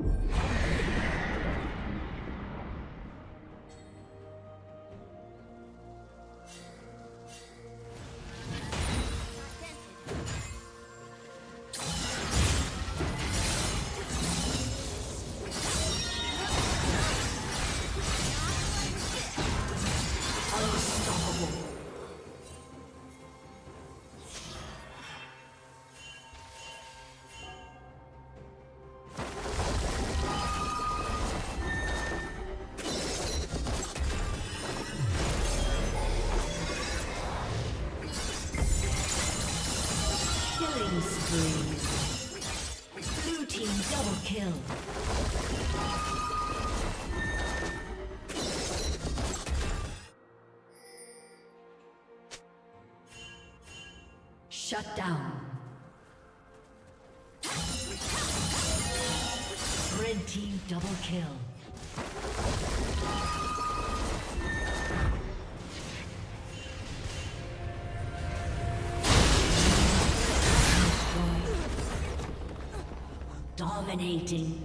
Unstoppable. Shut down. Red team double kill. Dominating.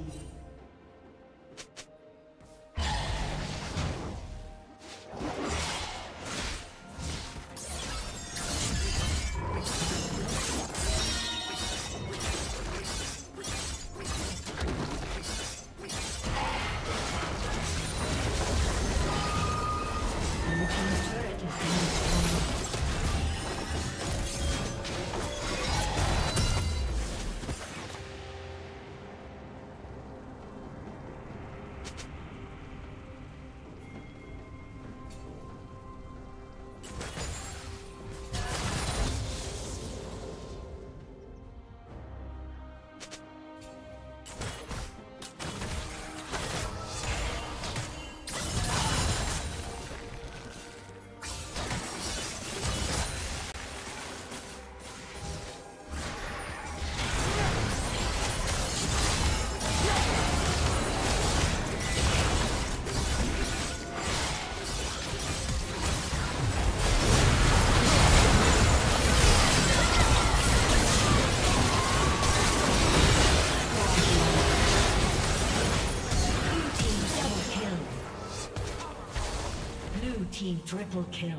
Team triple kill.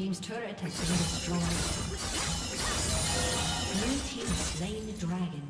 Team's turret has been destroyed. Blue team slain the dragon.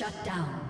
Shut down.